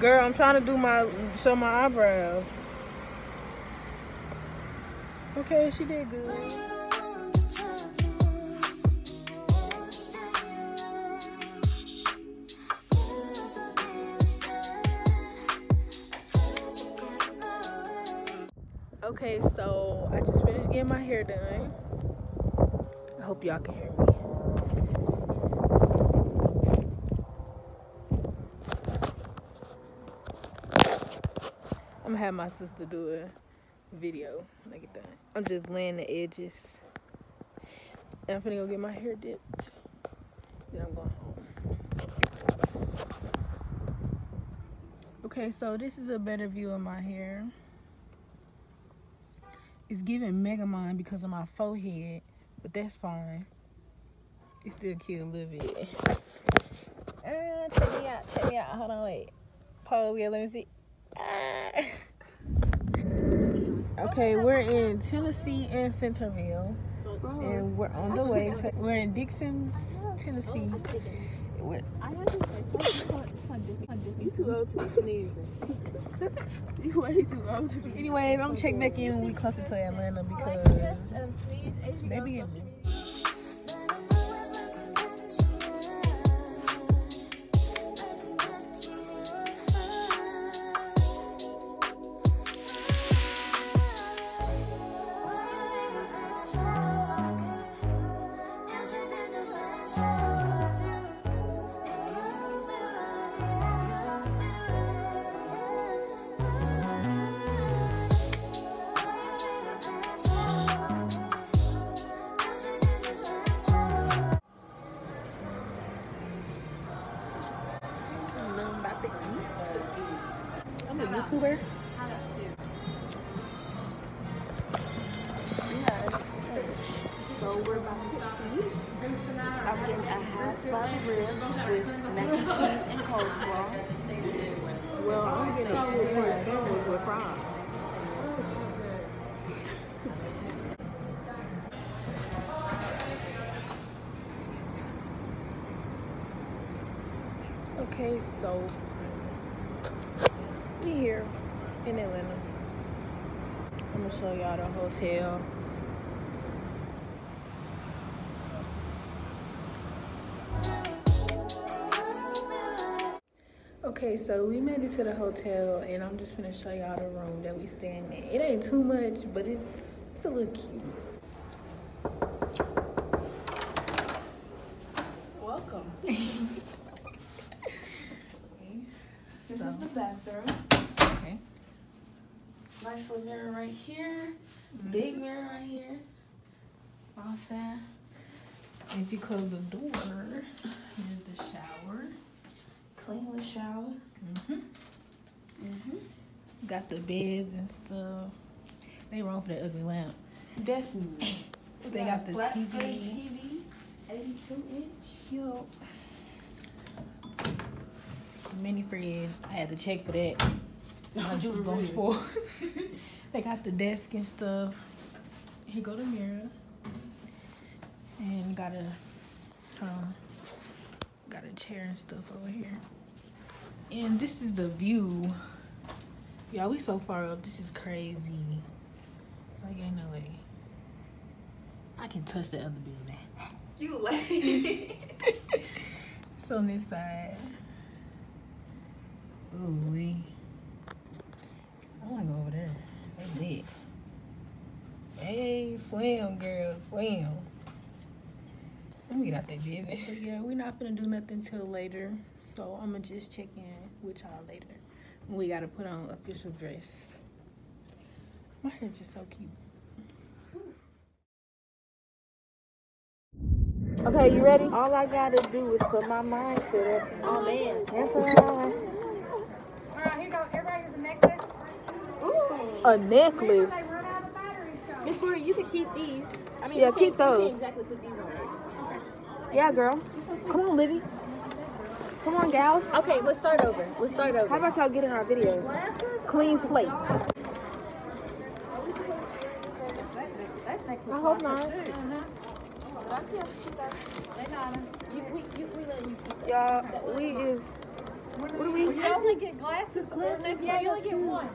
Girl, I'm trying to do my show my eyebrows. Okay, she did good. Okay, so I just finished getting my hair done. I hope y'all can hear me. Gonna have my sister do a video when I get done. I'm just laying the edges. And I'm finna go get my hair dipped. Then I'm going home. Okay, so this is a better view of my hair. It's giving Megamind because of my forehead, but that's fine. It's still cute a little bit. Uh, check me out, check me out. Hold on, wait. Pose, yeah, let me see. Ah. Okay, we're in Tennessee and Centerville, and we're on the way to. We're in Dickson's, Tennessee. We're, You too old to be sneezing. you way too old to be. anyways, I'm check back in when we closer to Atlanta because they Okay, so we here in Atlanta. I'm gonna show y'all the hotel. Okay, so we made it to the hotel, and I'm just gonna show y'all the room that we staying in. It ain't too much, but it's it's a little cute. Welcome. This is the bathroom. Okay. Nice little mirror right here. Big mirror right here. Know I'm saying? If you close the door, here's the shower. Clean the shower. hmm Mm-hmm. Got the beds and stuff. They wrong for that ugly lamp. Definitely. They got the flat TV. screen TV, 82 inch. Yo. Mini fridge. I had to check for that. My juice gonna spoil. they got the desk and stuff. Here go the mirror. And got a um, got a chair and stuff over here. And this is the view. Y'all, we so far up. This is crazy. Like ain't no way. I can touch the other building. You late. It's on this side. Ooh wee. I wanna go over there. They lit. Hey, swim, girl, swim. Let me get out that business. But yeah, we're not gonna do nothing till later. So I'm gonna just check in with y'all later. We gotta put on official dress. My hair just so cute. Okay, you ready? All I gotta do is put my mind to it. Oh man. That's all. All right, here you go. Everybody here's a necklace. Ooh. A necklace. They run out of batteries, so Miss Gloria, you can keep these. I mean, Yeah, keep can't- you can't those. Exactly put these on. Yeah, girl. Come on, Livy. Come on, gals. Okay, let's start over. Let's start over. How about y'all get in our video? Clean slate. I hope not. You, we, you, we let you keep that. Y'all, we is. What do we? You only get glasses. Glasses? Yeah, you only get one.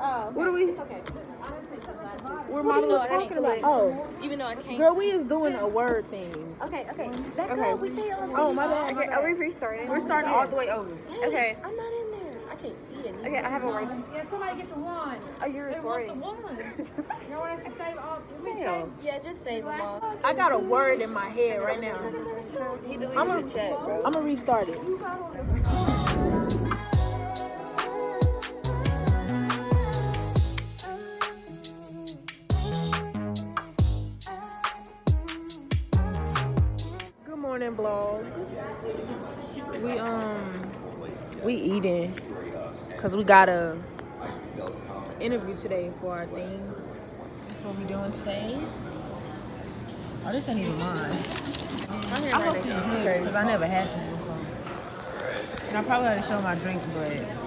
Oh, What are we? okay. I'm gonna take some glasses. We're modeling No, I talking about. Oh, Even though I can't. girl, we is doing a word thing. Okay, okay. Back Okay. up. We stay on Oh, my bad. Okay, are we restarting? We're starting all the way over. Okay. I'm not in there. I can't see it. Okay, I have a word. Yeah, somebody gets a one. Oh, you're Who wants a recording. one? You want us to save all? We save Damn. Yeah, just save them all. I got a word in my head right now. I'm gonna I'm gonna restart it. We eating cause we got a interview today for our thing. That's what we're doing today. Oh, this ain't even mine. I hope this is good because I never had this before. And I probably had to show my drink, but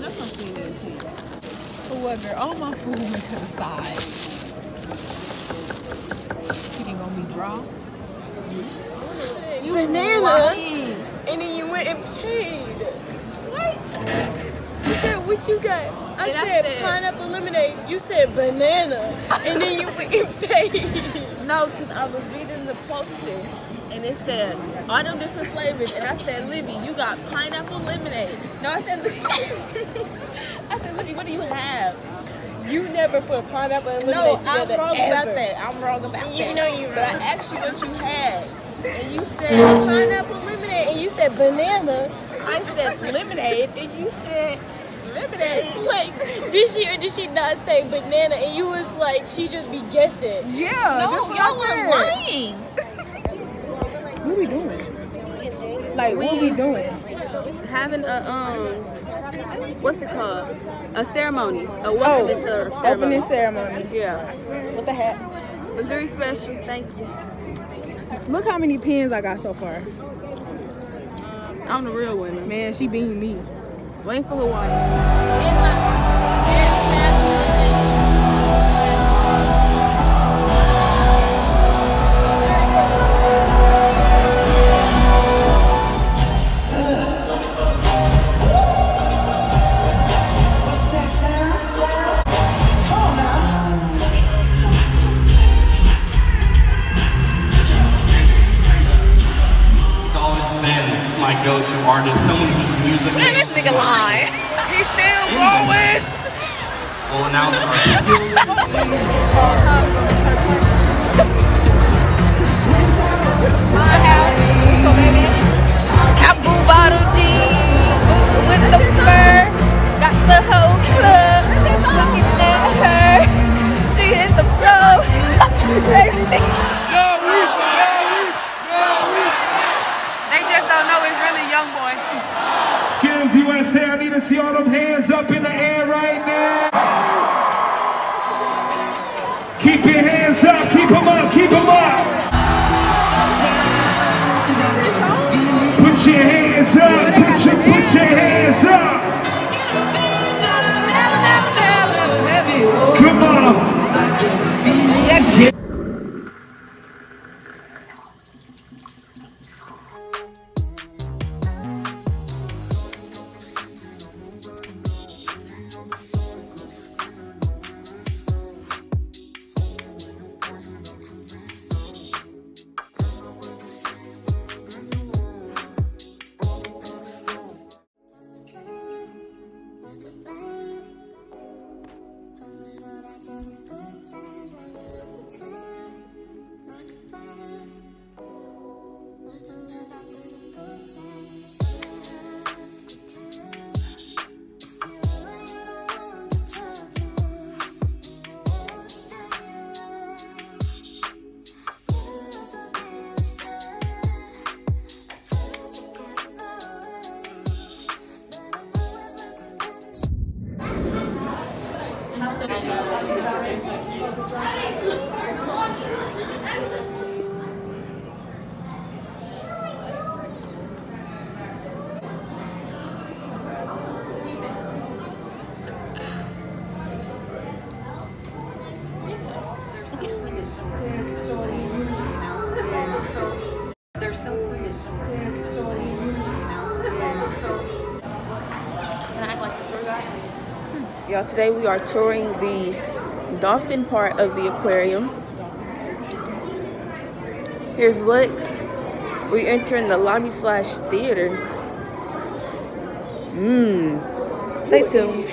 They need to be putting up something there too. What, girl? All my food went to the side. Chicken gonna be dry. You Banana. lying. And then you went and paid. What? You said what you got? I And I said, said- pineapple lemonade. You said banana. and then you went and paid. No, because I was reading the poster and it said all them different flavors. And I said, Libby, you got pineapple lemonade. No, I said, Libby. I said, Libby, what do you have? You never put pineapple and lemonade No, lemonade No, I'm wrong ever. about that. I'm wrong about You that. You know you But I asked you what you had. And you said Pineapple lemonade. And you said banana. I said lemonade, and you said lemonade. Like, did she or did she not say banana? And you was like, she just be guessing. Yeah. No, y'all were lying. What are we doing? Like, what are we doing? Having a um, what's it called? A ceremony. A welcoming cer- ceremony. Opening ceremony. Yeah. With the hat. Missouri special. Thank you. Look how many pins I got so far. I'm the real winner. Man, she beating me. Waiting for Hawaii. Go-to artist, someone whose music this nigga lying. He's still going. will announce our skills. Y'all, today we are touring the dolphin part of the aquarium. Here's Lex. We enter in the lobby slash theater. Mmm. Stay tuned.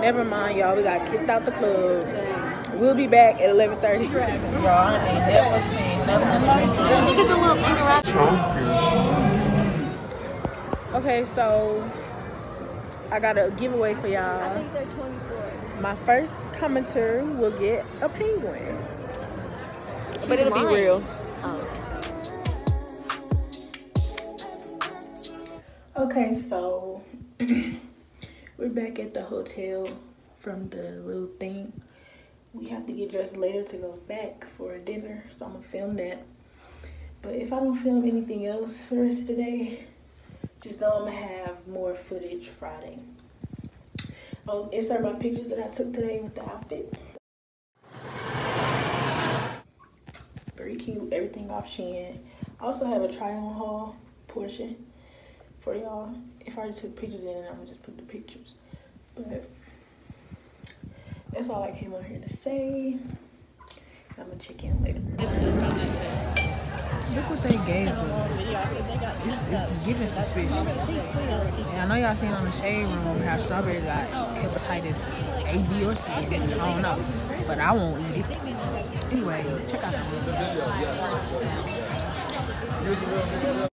Never mind, y'all. We got kicked out the club. We'll be back at 11:30. Y'all, I ain't never seen nothing like that. Okay, so I got a giveaway for y'all. My first commenter will get a penguin. but it'll be real. Oh. Okay, so we're back at the hotel from the little thing. We have to get dressed later to go back for dinner, so I'm gonna film that. But if I don't film anything else for the rest of the day, just know I'm gonna have more footage Friday. Um, insert my pictures that I took today with the outfit. Very cute, everything off Shein. I also have a try on haul portion for y'all. If I took pictures in, I'm gonna just put the pictures. But that's all I came on here to say. I'm gonna check in later. Look what they gave us. It's, giving suspicious. And I know y'all seen on the shade room how strawberry got hepatitis A, B, or C. I don't know, but I won't eat it. Anyway, check out the room.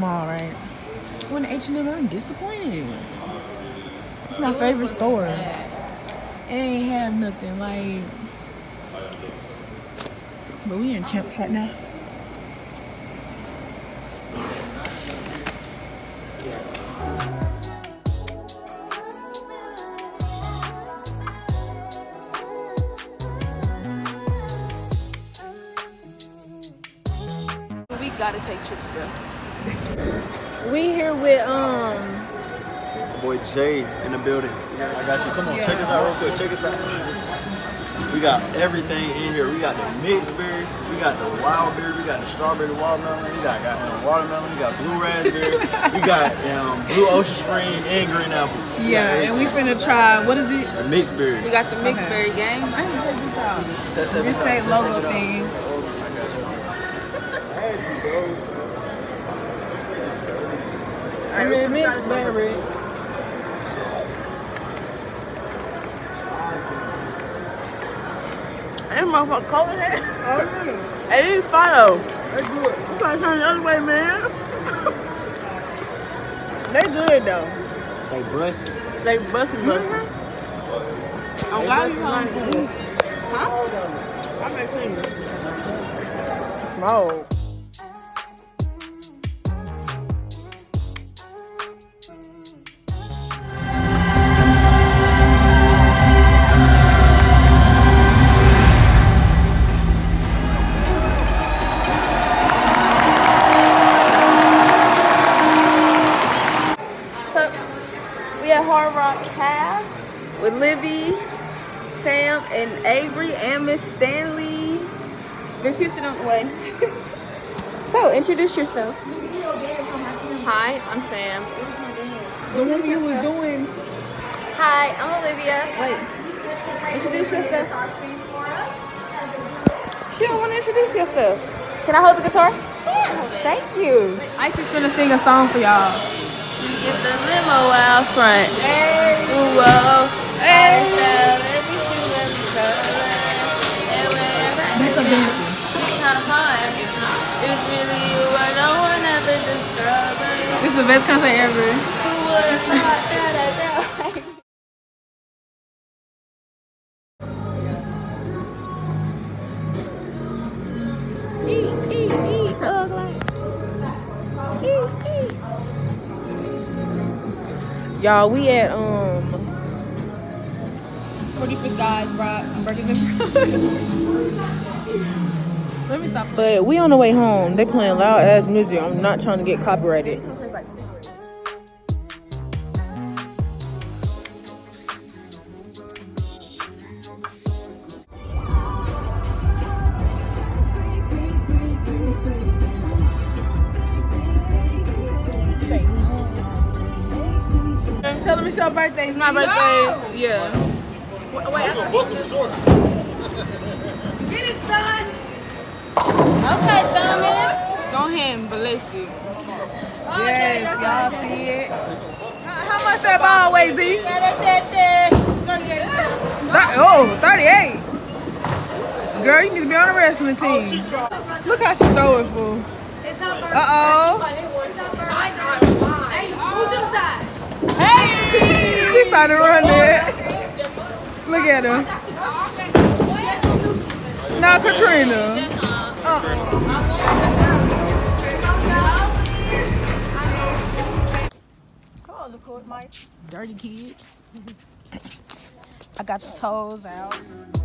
Mall, right? When H&M, I'm disappointed. It's my favorite store. It ain't have nothing like. But we in Champs right now. We gotta take trips, bro. We here with um Boy Jay in the building. I got you. Come on, check us out real quick. Check us out. We got everything in here. We got the mixed berry, we got the wild berry, we got the strawberry watermelon, we got, got um, watermelon, we got blue raspberry, we got um, blue ocean spring and green apple. We yeah, and we finna try what is it? everything. the mixed berry. We got the mixed berry gang. I didn't take this out. Test that This out. that Test logo that out. thing. I mean, mixed berry. That motherfucker cold as hell. Hey, these follow. You gotta turn the other way, man. they good though. Hey, bless you. They busting busting. Mm-hmm. I'm glad you home. Huh? I make clean. Smoke. Rock Cab with Livy, Sam, and Avery, and Miss Stanley. Miss Houston on the way. so introduce yourself. Hi, I'm Sam. The one you was doing. Hi, I'm Olivia. Wait. Introduce yourself. She don't want to introduce yourself. Can I hold the guitar? Thank you. Icy's gonna sing a song for y'all. Get the limo out front. Ooh, whoa. Out of style, let me shoot, let color. And wherever That's it's kind of fun. It's really you, but no one ever discovered. This is the best concert ever. Who would have thought that Y'all, we at um 45th guys, Brock. Let me stop. But we on the way home. They playing loud ass music. I'm not trying to get copyrighted. Your birthday. It's my birthday. Yeah. Wait, wait, Get it, son. Okay, dummy. Go ahead and bless you. yes, y'all see it. How much that ball weigh, Z? Thir- Oh, 38. Girl, you need to be on the wrestling team. Look how she throw it, fool. Uh-oh. She started running. Look at her. Now Katrina. Dirty kids. I got the toes out.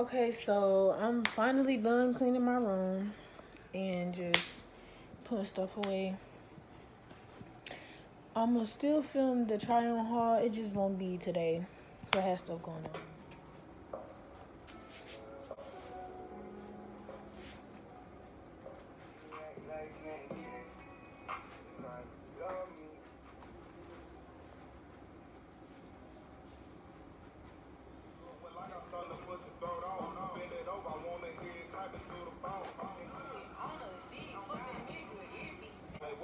Okay, so I'm finally done cleaning my room and just putting stuff away. I'm gonna still film the try on haul. It just won't be today. I have stuff going on.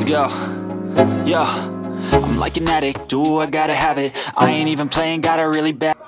Let's go. Yo, I'm like an addict, do I gotta have it. I ain't even playing, got a really bad.